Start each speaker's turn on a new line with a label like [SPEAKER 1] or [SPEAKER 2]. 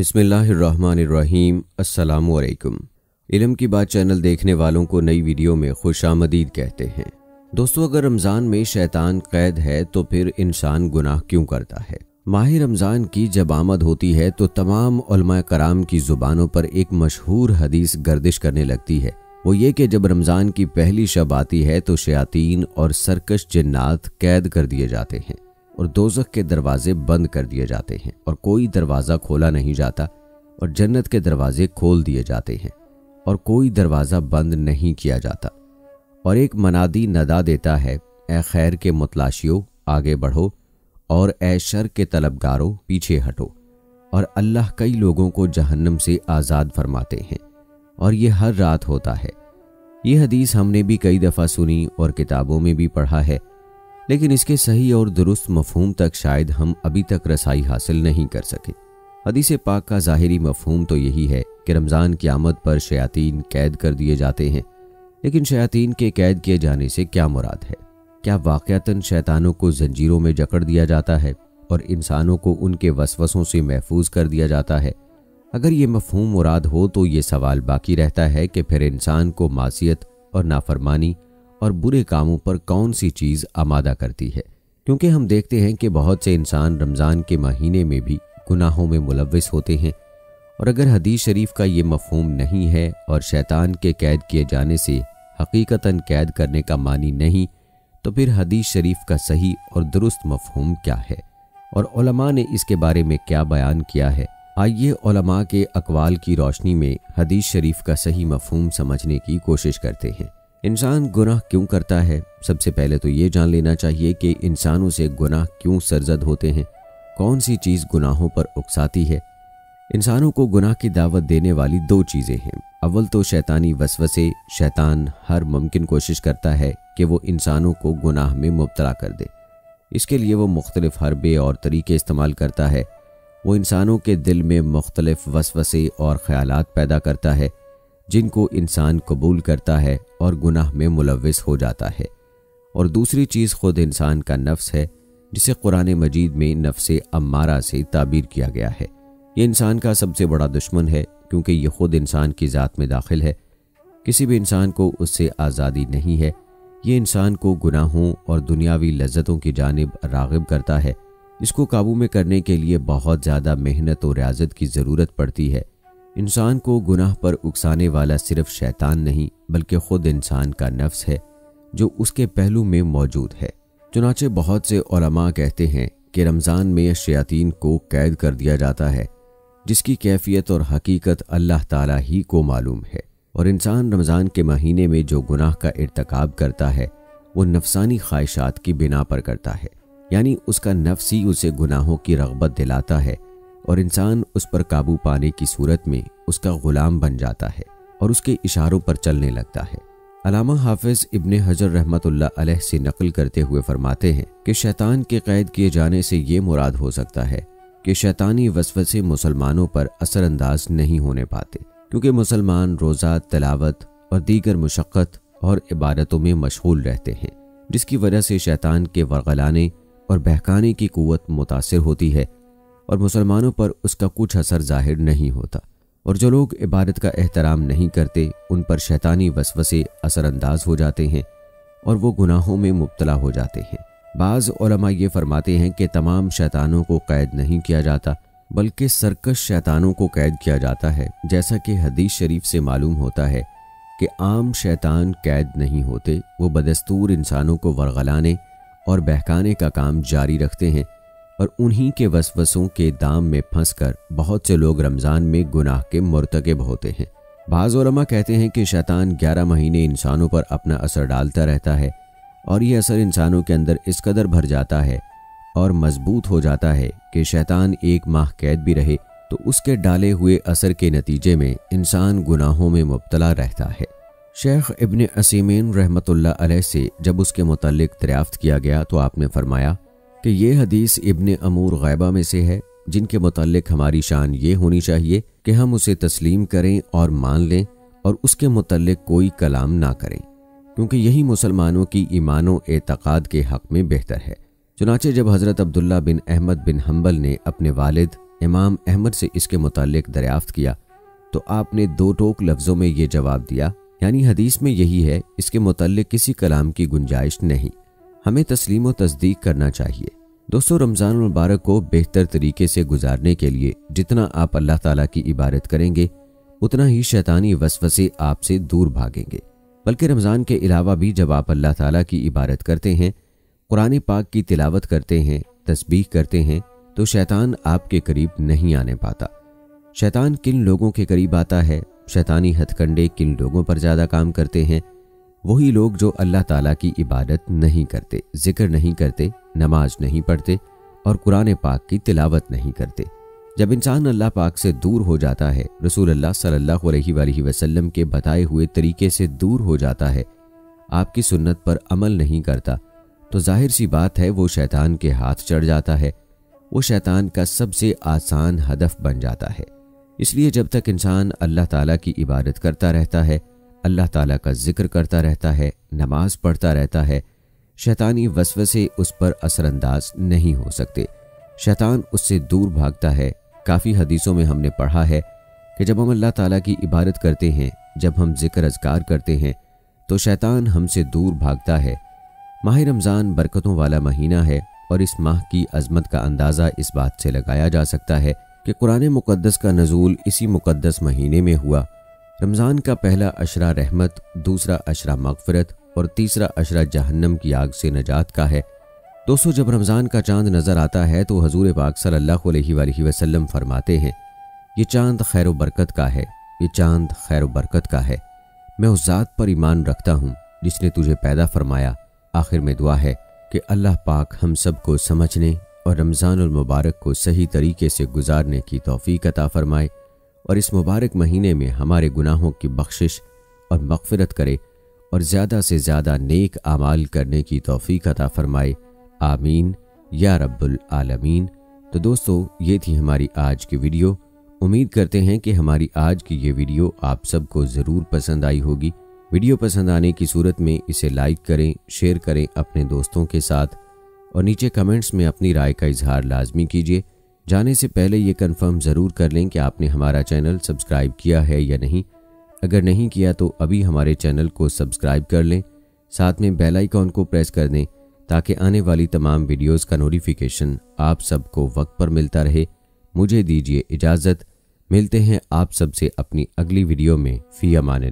[SPEAKER 1] बिसमीम अल्लाम इलम की बात चैनल देखने वालों को नई वीडियो में खुश आमदीद कहते हैं। दोस्तों, अगर रमज़ान में शैतान कैद है तो फिर इंसान गुनाह क्यों करता है? माह रमज़ान की जब आमद होती है तो तमाम कराम की ज़ुबानों पर एक मशहूर हदीस गर्दिश करने लगती है। वो ये कि जब रमज़ान की पहली शब आती है तो शयातीन और सरकश जन्नात कैद कर दिए जाते हैं। और दोजक के दरवाजे बंद कर दिए जाते हैं और कोई दरवाज़ा खोला नहीं जाता और जन्नत के दरवाजे खोल दिए जाते हैं और कोई दरवाज़ा बंद नहीं किया जाता। और एक मनादी नदा देता है, ए खैर के मुतलाशियों, आगे बढ़ो और ए शर के तलबगारों, पीछे हटो। और अल्लाह कई लोगों को जहन्नम से आज़ाद फरमाते हैं और ये हर रात होता है। ये हदीस हमने भी कई दफ़ा सुनी और किताबों में भी पढ़ा है लेकिन इसके सही और दुरुस्त मफहूम तक शायद हम अभी तक रसाई हासिल नहीं कर सके। हदीस पाक का ज़ाहरी मफहूम तो यही है कि रमज़ान की आमद पर शयातीन कैद कर दिए जाते हैं, लेकिन शयातीन के कैद किए जाने से क्या मुराद है? क्या वाक़ता शैतानों को जंजीरों में जकड़ दिया जाता है और इंसानों को उनके वसवसों से महफूज कर दिया जाता है? अगर ये मफहूम मुराद हो तो ये सवाल बाकी रहता है कि फिर इंसान को मासीत और नाफरमानी और बुरे कामों पर कौन सी चीज़ आमादा करती है? क्योंकि हम देखते हैं कि बहुत से इंसान रमज़ान के महीने में भी गुनाहों में मुलविस होते हैं। और अगर हदीस शरीफ का ये मफहूम नहीं है और शैतान के कैद किए जाने से हकीकता कैद करने का मानी नहीं तो फिर हदीस शरीफ का सही और दुरुस्त मफहूम क्या है? और ने इसके बारे में क्या बयान किया है? आइए के अकवाल की रोशनी में हदीस शरीफ का सही मफहूम समझने की कोशिश करते हैं। इंसान गुनाह क्यों करता है? सबसे पहले तो ये जान लेना चाहिए कि इंसानों से गुनाह क्यों सरजद होते हैं। कौन सी चीज़ गुनाहों पर उकसाती है? इंसानों को गुनाह की दावत देने वाली दो चीज़ें हैं। अव्वल तो शैतानी वसवसे, शैतान हर मुमकिन कोशिश करता है कि वो इंसानों को गुनाह में मुबतला कर दे। इसके लिए वो मुख्तलिफ़ हरबे और तरीके इस्तेमाल करता है। वो इंसानों के दिल में मुख्तलिफ़ वसवसे और ख्याल पैदा करता है। जिनको इंसान कबूल करता है और गुनाह में मुलविस हो जाता है। और दूसरी चीज़ खुद इंसान का नफ्स है, जिसे कुरान मजीद में नफ्स अम्मारा से ताबीर किया गया है। ये इंसान का सबसे बड़ा दुश्मन है, क्योंकि ये खुद इंसान की ज़ात में दाखिल है। किसी भी इंसान को उससे आज़ादी नहीं है। ये इंसान को गुनाहों और दुनियावी लज्जतों की जानब रागब करता है। इसको काबू में करने के लिए बहुत ज़्यादा मेहनत और रियाजत की ज़रूरत पड़ती है। इंसान को गुनाह पर उकसाने वाला सिर्फ़ शैतान नहीं, बल्कि खुद इंसान का नफ्स है, जो उसके पहलू में मौजूद है। चुनाचे बहुत से ओलमा कहते हैं कि रमज़ान में शयातीन को कैद कर दिया जाता है, जिसकी कैफियत और हकीकत अल्लाह ताला ही को मालूम है। और इंसान रमज़ान के महीने में जो गुनाह का इरतकाब करता है, वो नफसानी ख्वाहिशात की बिना पर करता है। यानी उसका नफ्स ही उसे गुनाहों की रगबत दिलाता है। और इंसान उस पर काबू पाने की सूरत में उसका गुलाम बन जाता है और उसके इशारों पर चलने लगता है। अलामा हाफिज इब्ने हजर रहमत से नकल करते हुए फरमाते हैं कि शैतान के कैद किए जाने से ये मुराद हो सकता है कि शैतानी वसवसे मुसलमानों पर असरअंदाज नहीं होने पाते, क्योंकि मुसलमान रोज़ा, तलावत और दीगर मुशक्क़त और इबादतों में मशगूल रहते हैं, जिसकी वजह से शैतान के वरगलाने और बहकाने की कुत मुतासर होती है और मुसलमानों पर उसका कुछ असर ज़ाहिर नहीं होता। और जो लोग इबादत का एहतराम नहीं करते, उन पर शैतानी वसवसे असरअंदाज हो जाते हैं और वो गुनाहों में मुबतला हो जाते हैं। बाज़ ये फरमाते हैं कि तमाम शैतानों को कैद नहीं किया जाता, बल्कि सरकश शैतानों को कैद किया जाता है। जैसा कि हदीस शरीफ से मालूम होता है कि आम शैतान कैद नहीं होते, वो बदस्तूर इंसानों को वरगलाने और बहकाने का काम जारी रखते हैं। और उन्हीं के वसवसों के दाम में फंसकर बहुत से लोग रमज़ान में गुनाह के मरतकब होते हैं। बाज़ा कहते हैं कि शैतान ग्यारह महीने इंसानों पर अपना असर डालता रहता है और यह असर इंसानों के अंदर इस कदर भर जाता है और मज़बूत हो जाता है कि शैतान एक माह कैद भी रहे तो उसके डाले हुए असर के नतीजे में इंसान गुनाहों में मुबतला रहता है। शेख इब्न असीमिन रहमतुल्लाह से जब उसके मुतलिक दरियाफ्त किया गया तो आपने फरमाया कि ये हदीस इब्न अमूर गैबा में से है, जिनके मुतलक हमारी शान ये होनी चाहिए कि हम उसे तस्लीम करें और मान लें और उसके मुतलक कोई कलाम ना करें। क्योंकि यही मुसलमानों की ईमानों एतक़ाद के हक़ में बेहतर है। चुनाचे जब हज़रत Abdullah bin Ahmad bin Hanbal ने अपने वालिद इमाम अहमद से इसके मुतालिक दरियाफ्त किया तो आपने दो टोक लफ्ज़ों में ये जवाब दिया, यानी हदीस में यही है, इसके मुतालिक किसी कलाम की गुंजाइश नहीं। हमें तस्लीम व तस्दीक करना चाहिए। दोस्तों, रमज़ान मुबारक को बेहतर तरीके से गुजारने के लिए जितना आप अल्लाह ताला की इबादत करेंगे, उतना ही शैतानी वसवसे आपसे दूर भागेंगे। बल्कि रमज़ान के अलावा भी जब आप अल्लाह ताला की इबादत करते हैं, कुरान पाक की तिलावत करते हैं, तस्बीह करते हैं तो शैतान आपके करीब नहीं आने पाता। शैतान किन लोगों के करीब आता है? शैतानी हथकंडे किन लोगों पर ज़्यादा काम करते हैं? वही लोग जो अल्लाह ताला की इबादत नहीं करते, ज़िक्र नहीं करते, नमाज़ नहीं पढ़ते और कुरान पाक की तिलावत नहीं करते। जब इंसान अल्लाह पाक से दूर हो जाता है रसूल अल्लाह सल्लल्लाहु अलैहि वसल्लम के बताए हुए तरीके से दूर हो जाता है, आपकी सुन्नत पर अमल नहीं करता तो ज़ाहिर सी बात है वो शैतान के हाथ चढ़ जाता है। वो शैतान का सबसे आसान हदफ बन जाता है। इसलिए जब तक इंसान अल्लाह ताला की इबादत करता रहता है अल्लाह ताला का ज़िक्र करता रहता है, नमाज़ पढ़ता रहता है। शैतानी वसवसे उस पर असरअंदाज नहीं हो सकते। शैतान उससे दूर भागता है। काफ़ी हदीसों में हमने पढ़ा है कि जब हम अल्लाह ताला की इबादत करते हैं, जब हम ज़िक्र अजकार करते हैं तो शैतान हमसे दूर भागता है। माह रमज़ान बरकतों वाला महीना है और इस माह की अजमत का अंदाज़ा इस बात से लगाया जा सकता है कि कुरान मुक़दस का नजूल इसी मुक़दस महीने में हुआ। रमज़ान का पहला अशरा रहमत, दूसरा अशरा मगफरत और तीसरा अशरा जहन्नम की आग से नजात का है। दोस्तों, जब रमज़ान का चाँद नज़र आता है तो हजूर पाक सल्लल्लाहु अलैहि वसल्लम फरमाते हैं, ये चाँद खैर बरकत का है, ये चाँद खैर बरकत का है। मैं उस ज़ात पर ईमान रखता हूँ, जिसने तुझे पैदा फरमाया। आखिर में दुआ है कि अल्लाह पाक हम सबको समझने और रमज़ान मुबारक को सही तरीके से गुजारने की तोफ़ी अता फ़रमाए। और इस मुबारक महीने में हमारे गुनाहों की बख्शिश और मगफरत करे और ज़्यादा से ज़्यादा नेक आमाल करने की तोफ़ी अता फ़रमाए। आमीन। या रब्बुल आलमीन। तो दोस्तों, ये थी हमारी आज की वीडियो। उम्मीद करते हैं कि हमारी आज की ये वीडियो आप सबको ज़रूर पसंद आई होगी। वीडियो पसंद आने की सूरत में इसे लाइक करें, शेयर करें अपने दोस्तों के साथ और नीचे कमेंट्स में अपनी राय का इजहार लाजमी कीजिए। जाने से पहले ये कंफर्म ज़रूर कर लें कि आपने हमारा चैनल सब्सक्राइब किया है या नहीं। अगर नहीं किया तो अभी हमारे चैनल को सब्सक्राइब कर लें। साथ में बेल आइकॉन को प्रेस कर दें ताकि आने वाली तमाम वीडियोस का नोटिफिकेशन आप सबको वक्त पर मिलता रहे। मुझे दीजिए इजाज़त। मिलते हैं आप सबसे अपनी अगली वीडियो में। फ़ी अमान